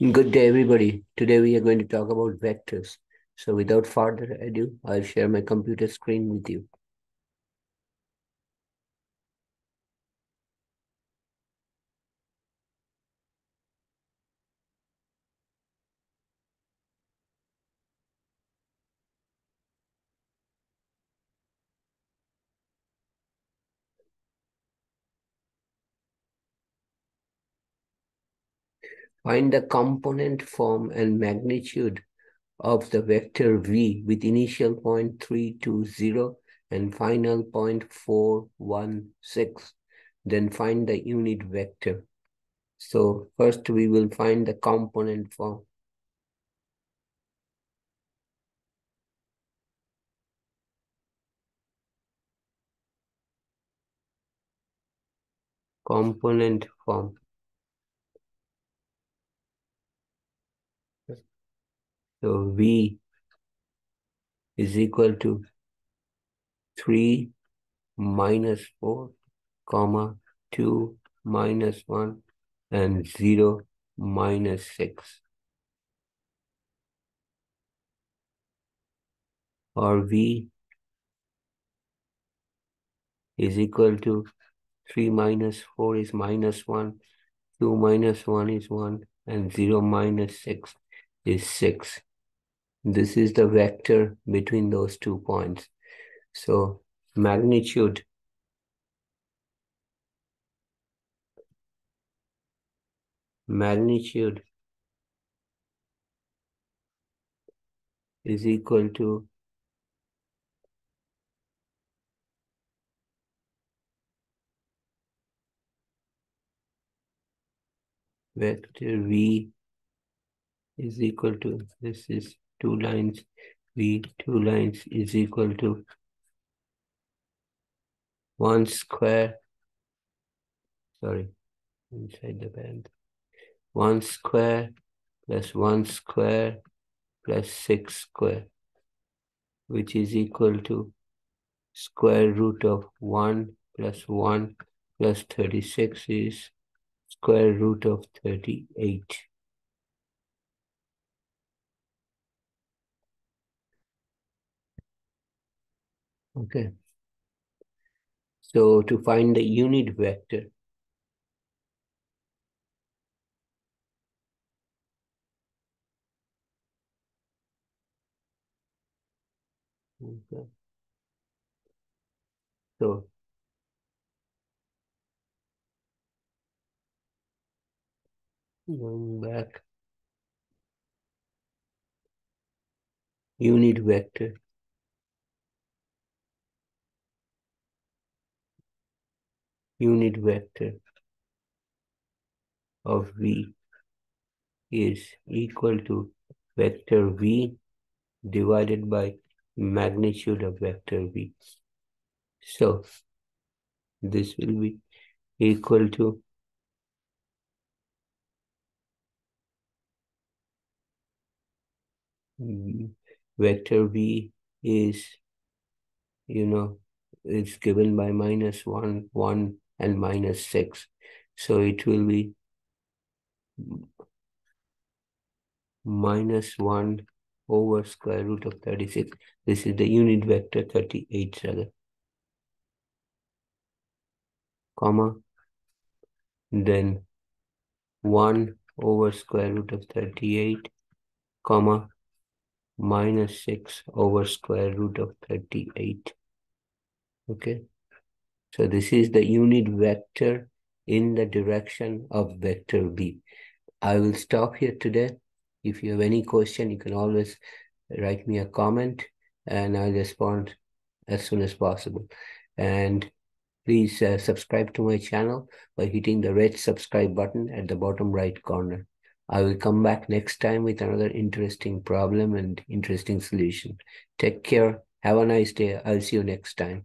Good day, everybody. Today we are going to talk about vectors. So without further ado, I'll share my computer screen with you. Find the component form and magnitude of the vector v with initial point 320 and final point 416. Then find the unit vector. So first we will find the component form. Component form. So V is equal to 3 minus 4, comma 2 minus 1 and 0 minus 6. Or V is equal to 3 minus 4 is minus 1, 2 minus 1 is 1, and 0 minus 6 is 6. This is the vector between those two points. So magnitude magnitude is equal to vector V is equal to, this is two lines, V two lines is equal to 1 square, sorry, inside the band, 1 square plus 1 square plus 6 square, which is equal to square root of 1 plus 1 plus 36 is square root of 38. Okay. So to find the unit vector, okay. So going back, unit vector unit vector of V is equal to vector V divided by magnitude of vector V. So this will be equal to vector V is, you know, it's given by minus 1, 1, and minus 6. So it will be minus 1 over square root of 36. This is the unit vector 38 rather. Comma. Then 1 over square root of 38, comma, minus 6 over square root of 38. Okay. So this is the unit vector in the direction of vector V. I will stop here today. If you have any question, you can always write me a comment and I'll respond as soon as possible. And please uh, subscribe to my channel by hitting the red subscribe button at the bottom right corner. I will come back next time with another interesting problem and interesting solution. Take care. Have a nice day. I'll see you next time.